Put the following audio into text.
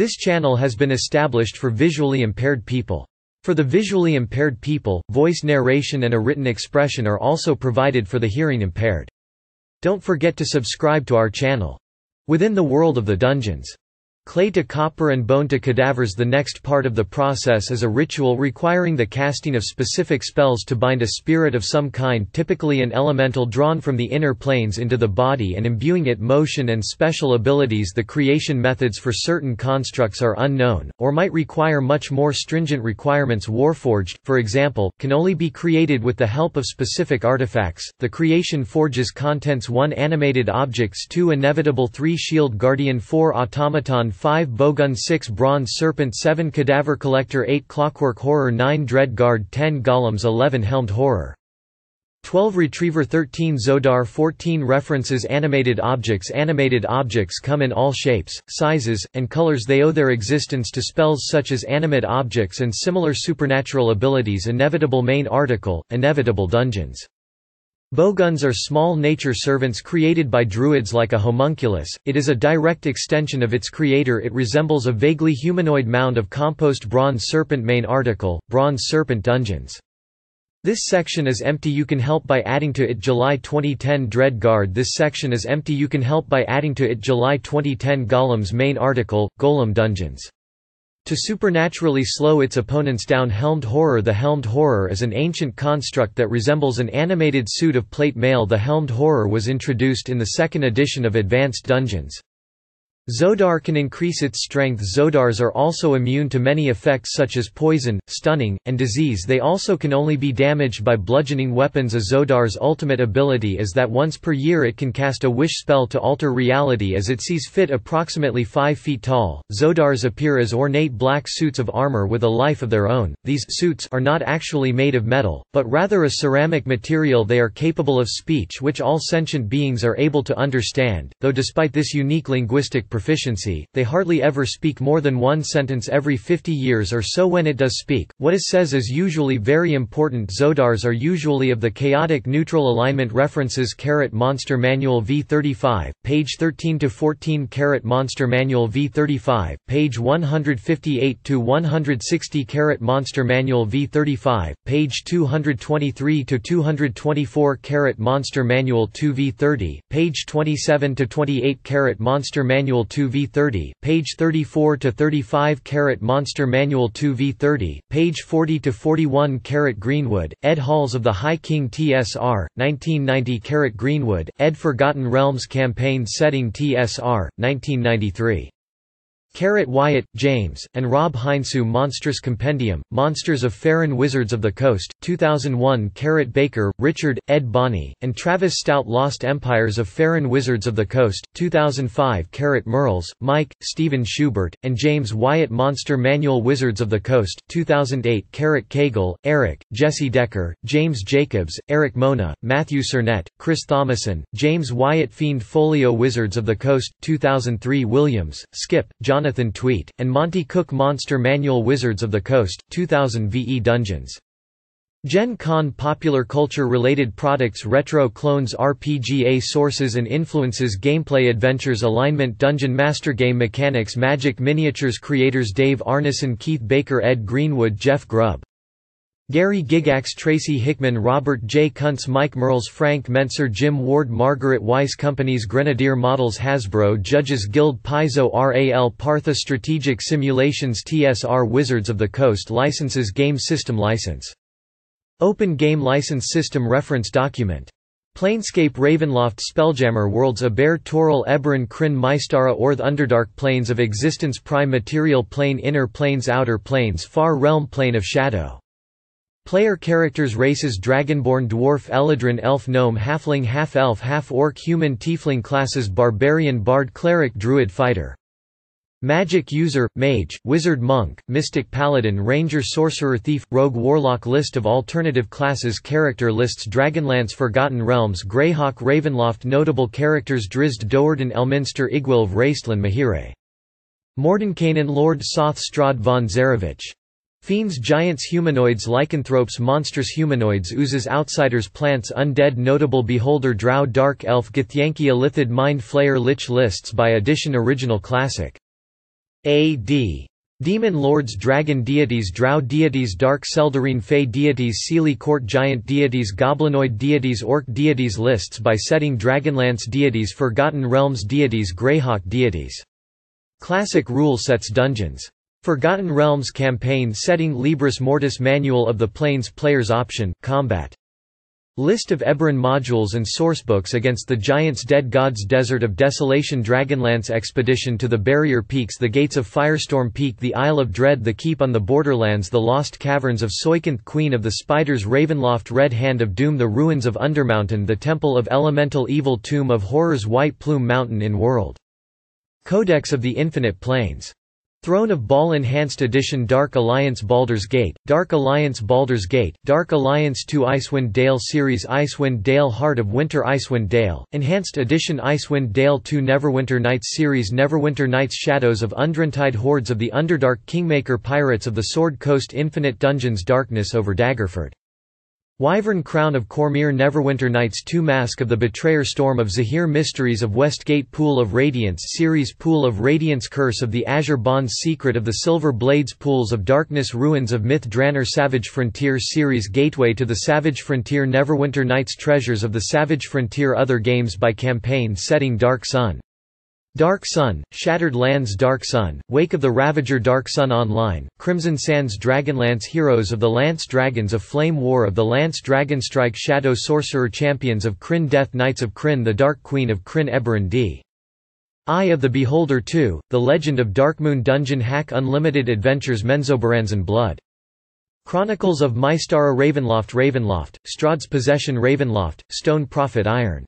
This channel has been established for visually impaired people. For the visually impaired people, voice narration and a written expression are also provided for the hearing impaired. Don't forget to subscribe to our channel. Within the world of the dungeons. Clay to copper and bone to cadavers. The next part of the process is a ritual requiring the casting of specific spells to bind a spirit of some kind typically an elemental drawn from the inner planes into the body and imbuing it motion and special abilities. The creation methods for certain constructs are unknown, or might require much more stringent requirements. Warforged, for example, can only be created with the help of specific artifacts, the creation forges contents 1 animated objects 2 inevitable 3 shield guardian 4 automaton 5 Bowgun 6 Bronze Serpent 7 Cadaver Collector 8 Clockwork Horror 9 Dread Guard 10 Golems 11 Helmed Horror 12 Retriever 13 Zodar 14 References Animated objects Animated objects come in all shapes, sizes, and colors. They owe their existence to spells such as animate objects and similar supernatural abilities Inevitable Main article, Inevitable Dungeons Bowguns are small nature servants created by druids like a homunculus, it is a direct extension of its creator. It resembles a vaguely humanoid mound of compost bronze serpent main article, bronze serpent dungeons. This section is empty. You can help by adding to it July 2010 Dread Guard. This section is empty. You can help by adding to it July 2010 Golems main article, Golem Dungeons. To supernaturally slow its opponents down. Helmed Horror. The Helmed Horror is an ancient construct that resembles an animated suit of plate mail. The Helmed Horror was introduced in the second edition of Advanced Dungeons. Zodar can increase its strength. Zodars are also immune to many effects such as poison, stunning, and disease. They also can only be damaged by bludgeoning weapons. A Zodar's ultimate ability is that once per year it can cast a wish spell to alter reality as it sees fit approximately 5 feet tall. Zodars appear as ornate black suits of armor with a life of their own, these suits are not actually made of metal, but rather a ceramic material they are capable of speech which all sentient beings are able to understand, though despite this unique linguistic proficiency, they hardly ever speak more than one sentence every 50 years or so when it does speak. What it says is usually very important. Zodars are usually of the chaotic neutral alignment references. Carrot Monster Manual V35, page 13 to 14 Carrot Monster Manual V35, page 158 to 160 Carrot Monster Manual V35, page 223 to 224 Carrot Monster Manual 2V30, page 27 to 28 Carrot Monster Manual 2v30, page 34 to 35 Carat Monster Manual 2v30, page 40 to 41 Carat Greenwood, ed. Halls of the High King TSR, 1990 Carat Greenwood, ed. Forgotten Realms Campaign Setting TSR, 1993. Carrot Wyatt, James, and Rob Heinsoo Monstrous Compendium, Monsters of Faerun Wizards of the Coast, 2001 Carrot Baker, Richard, Ed Bonny, and Travis Stout Lost Empires of Faerun Wizards of the Coast, 2005 Carrot Mearls, Mike, Stephen Schubert, and James Wyatt Monster Manual Wizards of the Coast, 2008 Carrot Cagle, Eric, Jesse Decker, James Jacobs, Erik Mona, Matthew Sernett, Chris Thomasson, James Wyatt Fiend Folio Wizards of the Coast, 2003 Williams, Skip, John Jonathan Tweet, and Monte Cook Monster Manual Wizards of the Coast, 2000 VE Dungeons. Gen Con Popular culture-related products Retro clones RPGA sources and influences Gameplay adventures Alignment Dungeon Master Game Mechanics Magic Miniatures Creators Dave Arneson Keith Baker Ed Greenwood Jeff Grubb Gary Gygax Tracy Hickman Robert J. Kuntz Mike Mearls Frank Mentzer Jim Ward Margaret Weis Companies Grenadier Models Hasbro Judges Guild Paizo RAL Partha Strategic Simulations TSR Wizards of the Coast Licenses Game System License. Open Game License System Reference Document. Planescape Ravenloft Spelljammer Worlds Abeir Toril Eberron Krynn Mystara Oerth Underdark Planes of Existence Prime Material Plane Inner Planes Outer Planes Far Realm Plane of Shadow Player characters races Dragonborn Dwarf Eladrin Elf Gnome Halfling Half-Elf Half-Orc Human Tiefling Classes Barbarian Bard Cleric Druid Fighter. Magic User, Mage, Wizard Monk, Mystic Paladin Ranger Sorcerer Thief, Rogue Warlock List of alternative classes Character lists Dragonlance Forgotten Realms Greyhawk Ravenloft Notable characters Drizzt Do'Urden Elminster Igwilv Raistlin Majere Mordenkainen Lord Soth Strahd von Zarovich Fiends giants humanoids lycanthropes monstrous humanoids oozes outsiders plants undead notable beholder drow dark elf githyanki illithid mind flayer lich lists by edition original classic AD. Demon Lords Dragon Deities Drow Deities Dark Seldarine Fey Deities Seelie Court Giant Deities Goblinoid Deities Orc Deities Lists by setting Dragonlance Deities Forgotten Realms Deities Greyhawk Deities Classic rule sets Dungeons. Forgotten Realms campaign setting Libris Mortis Manual of the Planes Player's Option, Combat List of Eberron modules and sourcebooks against the Giants Dead Gods Desert of Desolation Dragonlance Expedition to the Barrier Peaks The Gates of Firestorm Peak The Isle of Dread The Keep on the Borderlands The Lost Caverns of Tsojcanth Queen of the Spiders Ravenloft Red Hand of Doom The Ruins of Undermountain The Temple of Elemental Evil Tomb of Horrors White Plume Mountain in World. Codex of the Infinite Planes Throne of Bhaal Enhanced Edition Dark Alliance Baldur's Gate, Dark Alliance Baldur's Gate, Dark Alliance 2 Icewind Dale Series Icewind Dale Heart of Winter Icewind Dale, Enhanced Edition Icewind Dale 2 Neverwinter Nights Series Neverwinter Nights Shadows of Undrentide Hordes of the Underdark Kingmaker Pirates of the Sword Coast Infinite Dungeons Darkness over Daggerford Wyvern Crown of Cormyr Neverwinter Nights 2 Mask of the Betrayer Storm of Zahir Mysteries of Westgate Pool of Radiance Series Pool of Radiance Curse of the Azure Bonds Secret of the Silver Blades Pools of Darkness Ruins of Myth Drannor Savage Frontier Series Gateway to the Savage Frontier Neverwinter Nights Treasures of the Savage Frontier Other games by campaign setting Dark Sun Dark Sun, Shattered Lands Dark Sun, Wake of the Ravager Dark Sun Online, Crimson Sands Dragonlance Heroes of the Lance Dragons of Flame War of the Lance Dragonstrike Shadow Sorcerer Champions of Krynn Death Knights of Krynn The Dark Queen of Krynn Eberron D. Eye of the Beholder 2, The Legend of Darkmoon Dungeon Hack Unlimited Adventures Menzoberranzan Blood. Chronicles of Mystara Ravenloft Ravenloft, Strahd's Possession Ravenloft, Stone Prophet Iron